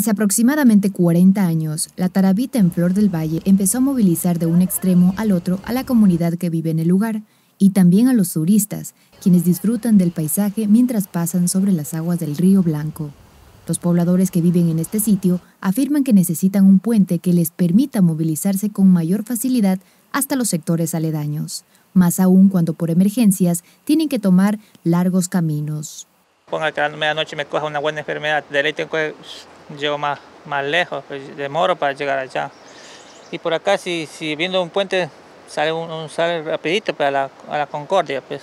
Hace aproximadamente 40 años, la Tarabita en Flor del Valle empezó a movilizar de un extremo al otro a la comunidad que vive en el lugar y también a los turistas, quienes disfrutan del paisaje mientras pasan sobre las aguas del río Blanco. Los pobladores que viven en este sitio afirman que necesitan un puente que les permita movilizarse con mayor facilidad hasta los sectores aledaños, más aún cuando por emergencias tienen que tomar largos caminos. Ponga que a medianoche me coja una buena enfermedad, de ley tengo que llego más, más lejos, pues, demoro para llegar allá. Y por acá, si, si viendo un puente, sale, un, sale rapidito para la, a la Concordia. Pues.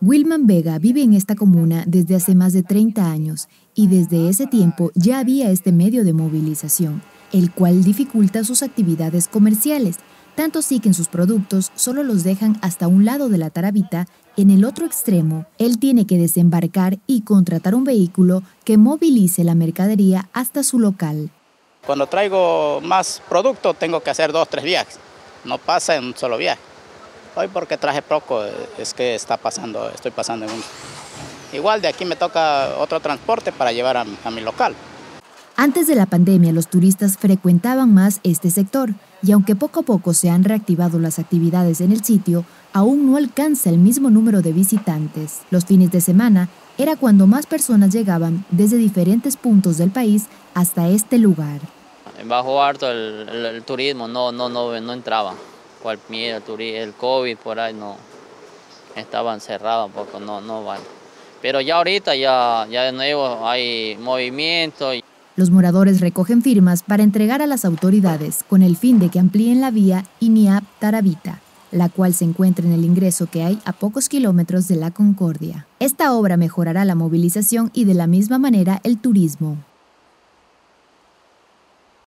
Wilman Vega vive en esta comuna desde hace más de 30 años y desde ese tiempo ya había este medio de movilización, el cual dificulta sus actividades comerciales, tanto así que en sus productos solo los dejan hasta un lado de la tarabita en el otro extremo, él tiene que desembarcar y contratar un vehículo que movilice la mercadería hasta su local. Cuando traigo más producto tengo que hacer dos, tres viajes. No pasa en un solo viaje. Hoy porque traje poco es que está pasando, estoy pasando en un... Igual de aquí me toca otro transporte para llevar a mi local. Antes de la pandemia, los turistas frecuentaban más este sector y aunque poco a poco se han reactivado las actividades en el sitio, aún no alcanza el mismo número de visitantes. Los fines de semana era cuando más personas llegaban desde diferentes puntos del país hasta este lugar. Bajó harto el, turismo, no, no, no, no entraba. Por el miedo, el COVID por ahí no, estaban cerrados un poco, no, no van. Pero ya ahorita ya, ya de nuevo hay movimiento. Los moradores recogen firmas para entregar a las autoridades con el fin de que amplíen la vía INIAP-Taravita la cual se encuentra en el ingreso que hay a pocos kilómetros de la Concordia. Esta obra mejorará la movilización y de la misma manera el turismo.